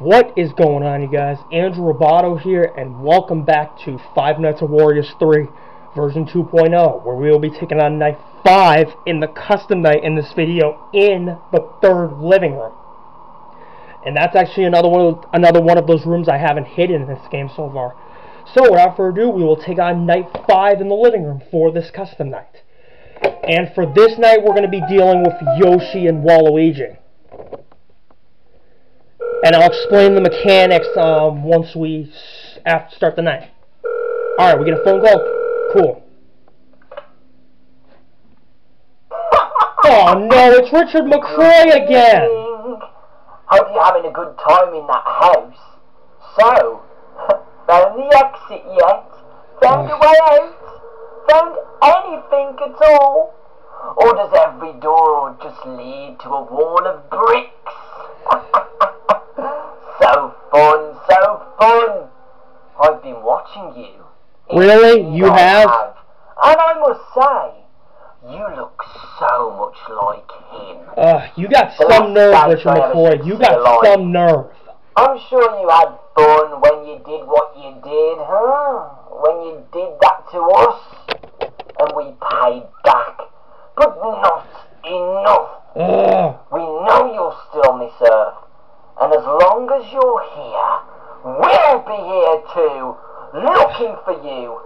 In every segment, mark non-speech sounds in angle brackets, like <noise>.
What is going on, you guys? Andrew Ribaudo here, and welcome back to Five Nights at Wario's 3, version 2.0, where we will be taking on Night 5 in the custom night in this video in the third living room. And that's actually another one of, another one of those rooms I haven't hidden in this game so far. So, without further ado, we will take on Night 5 in the living room for this custom night. And for this night, we're going to be dealing with Yoshi and Waluigi and I'll explain the mechanics um, once we start the night. All right, we get a phone call. Cool. oh no, it's Richard McCoy again. Hope you're having a good time in that house. So, <laughs> found the exit yet? Found a way out? Found anything at all? Or does every door just lead to a wall of bricks? <laughs> Fun, so fun. I've been watching you. Really? You have? have? And I must say, you look so much like him. Uh, you got the some nerve, Richard McCoy. You got alive. some nerve. I'm sure you had fun when you did what you did, huh? When you did that to us, and we paid back. But not enough. Ugh. We know you'll still miss Earth. And as long as you're here, we'll be here too, looking for you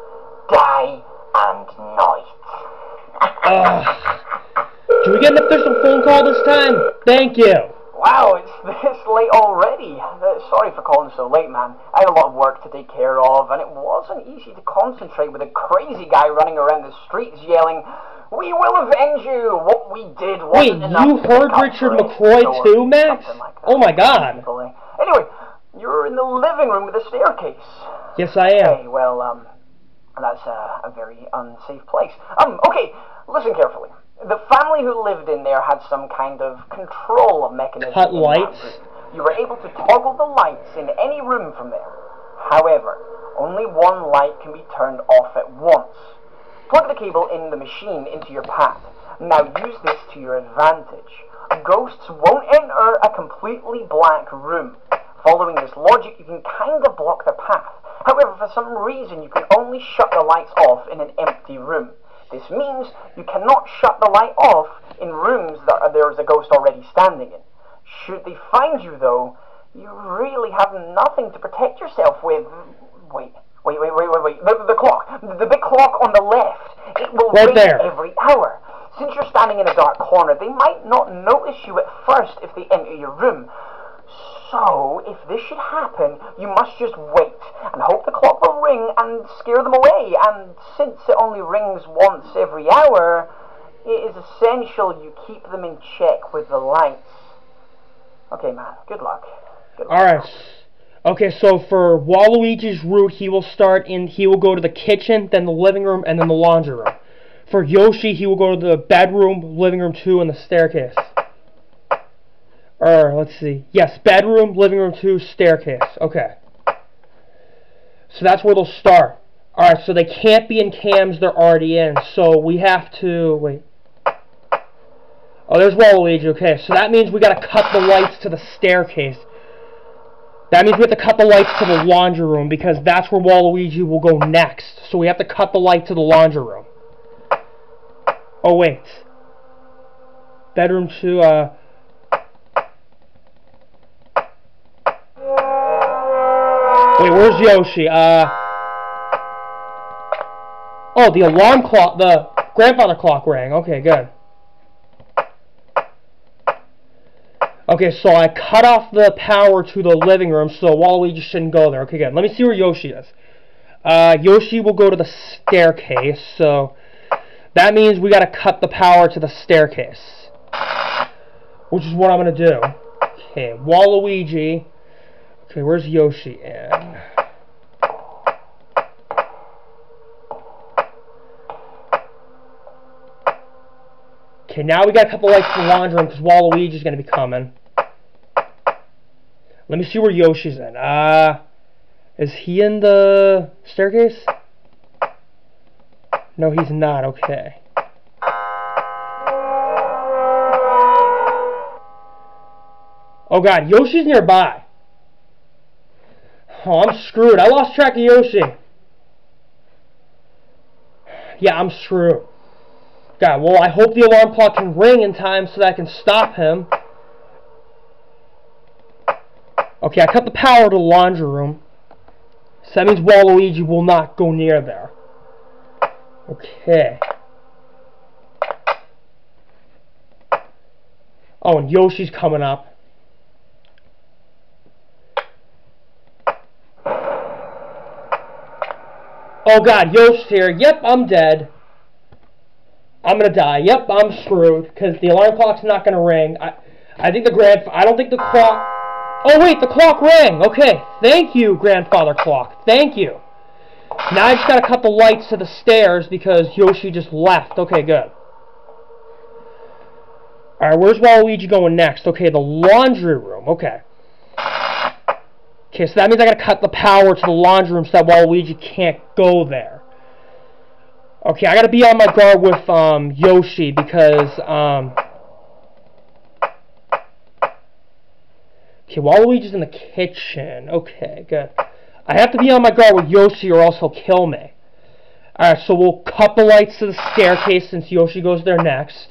day and night. uh, <laughs> should we get an official phone call this time? Thank you. Wow, it's this late already. Uh, sorry for calling so late, man. I had a lot of work to take care of, and it wasn't easy to concentrate with a crazy guy running around the streets yelling, we will avenge you. What we did wasn't Wait, you heard Richard McCoy too, Max? Oh my God. Anyway, you're in the living room with a staircase. Yes, I am. Okay, well, um, that's a, a very unsafe place. Um, okay, listen carefully. The family who lived in there had some kind of control mechanism. Cut lights. You were able to toggle the lights in any room from there. However, only one light can be turned off at once. Plug the cable in the machine into your pad. Now use this to your advantage. Ghosts won't enter a completely black room. Following this logic, you can kind of block the path. However, for some reason, you can only shut the lights off in an empty room. This means you cannot shut the light off in rooms that there is a ghost already standing in. Should they find you, though, you really have nothing to protect yourself with. Wait, Wait, wait, wait, wait, wait. The, the clock. The big clock on the left. It will right ring there. every hour. Since you're standing in a dark corner, they might not notice you at first if they enter your room. So, if this should happen, you must just wait and hope the clock will ring and scare them away. And since it only rings once every hour, it is essential you keep them in check with the lights. Okay, man. Good luck. Good luck. All right. Okay, so for Waluigi's route, he will start in, he will go to the kitchen, then the living room, and then the laundry room. For Yoshi, he will go to the bedroom, living room 2, and the staircase. Or, let's see. Yes, bedroom, living room 2, staircase. Okay. So that's where they'll start. Alright, so they can't be in cams they're already in. So we have to, wait. Oh, there's Waluigi. Okay, so that means we gotta cut the lights to the staircase. That means we have to cut the lights to the laundry room because that's where Waluigi will go next. So we have to cut the light to the laundry room. Oh, wait. Bedroom 2, uh... Wait, where's Yoshi? Uh... Oh, the alarm clock, the grandfather clock rang. Okay, good. Okay, so I cut off the power to the living room, so Waluigi shouldn't go there. Okay, good. Let me see where Yoshi is. Uh, Yoshi will go to the staircase, so that means we gotta cut the power to the staircase. Which is what I'm gonna do. Okay, Waluigi. Okay, where's Yoshi in? Okay, now we got a couple lights in the laundry room because Waluigi's going to be coming. Let me see where Yoshi's in. Uh, is he in the staircase? No, he's not. Okay. Oh god, Yoshi's nearby. Oh, I'm screwed. I lost track of Yoshi. Yeah, I'm screwed. God, well, I hope the alarm clock can ring in time so that I can stop him. Okay, I cut the power to the laundry room. So that means Waluigi will not go near there. Okay. Oh, and Yoshi's coming up. Oh god, Yoshi's here. Yep, I'm dead. I'm gonna die. Yep, I'm screwed because the alarm clock's not gonna ring. I, I think the grand. I don't think the clock. Oh wait, the clock rang. Okay, thank you, grandfather clock. Thank you. Now I just gotta cut the lights to the stairs because Yoshi just left. Okay, good. Alright, where's Waluigi going next? Okay, the laundry room. Okay. Okay, so that means I gotta cut the power to the laundry room so that Waluigi can't go there. Okay, I gotta be on my guard with um, Yoshi because um, Okay, Waluigi's in the kitchen. Okay, good. I have to be on my guard with Yoshi or else he'll kill me. Alright, so we'll cut the lights to the staircase since Yoshi goes there next.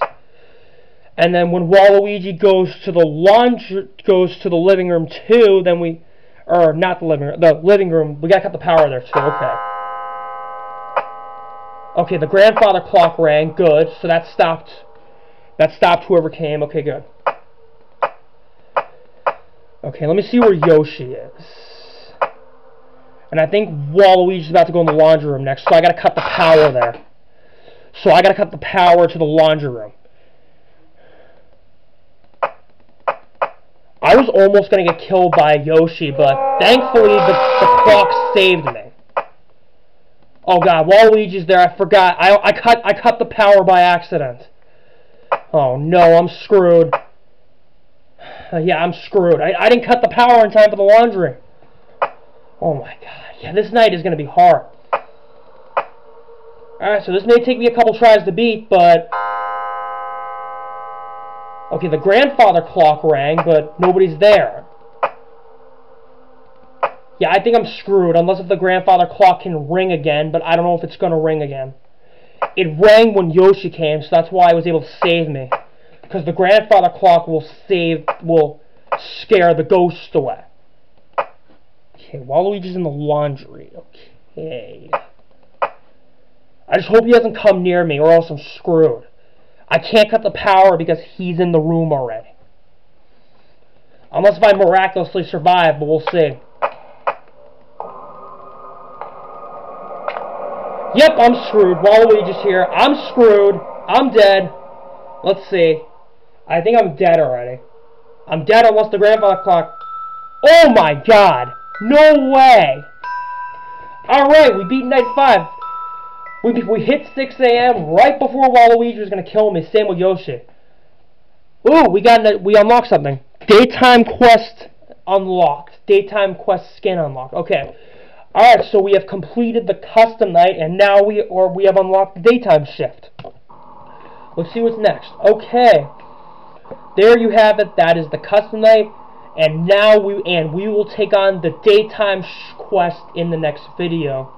And then when Waluigi goes to the laundry, goes to the living room too, then we, or not the living room, the living room, we gotta cut the power there too, okay. Okay, the grandfather clock rang, good, so that stopped, that stopped whoever came, okay, good. Okay, let me see where Yoshi is. And I think Waluigi's about to go in the laundry room next, so I gotta cut the power there. So I gotta cut the power to the laundry room. I was almost gonna get killed by Yoshi, but thankfully the, the clock saved me. Oh god, Waluigi's there, I forgot. I, I cut I cut the power by accident. Oh no, I'm screwed. Uh, <sighs> yeah, I'm screwed. I, I didn't cut the power in time for the laundry. Oh my god. Yeah, this night is going to be hard. Alright, so this may take me a couple tries to beat, but... Okay, the grandfather clock rang, but nobody's there. Yeah, I think I'm screwed, unless if the grandfather clock can ring again, but I don't know if it's going to ring again. It rang when Yoshi came, so that's why it was able to save me. Because the grandfather clock will save, will scare the ghost away. Okay, Waluigi's in the laundry. Okay. I just hope he doesn't come near me or else I'm screwed. I can't cut the power because he's in the room already. Unless if I miraculously survive, but we'll see. Yep, I'm screwed. Waluigi's here. I'm screwed. I'm dead. Let's see. I think I'm dead already. I'm dead unless the grandfather clock... Oh my god! No way! Alright, we beat night 5. We, we hit 6 a.m. right before Waluigi was going to kill me. Same with Yoshi. Ooh, we got we unlocked something. Daytime quest unlocked. Daytime quest skin unlocked. Okay. Alright, so we have completed the custom night and now we or we have unlocked the daytime shift. Let's see what's next. Okay. There you have it. That is the custom night. And now we and we will take on the daytime quest in the next video.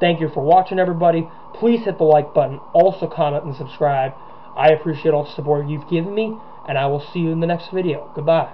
Thank you for watching, everybody. Please hit the like button. Also comment and subscribe. I appreciate all the support you've given me, and I will see you in the next video. Goodbye.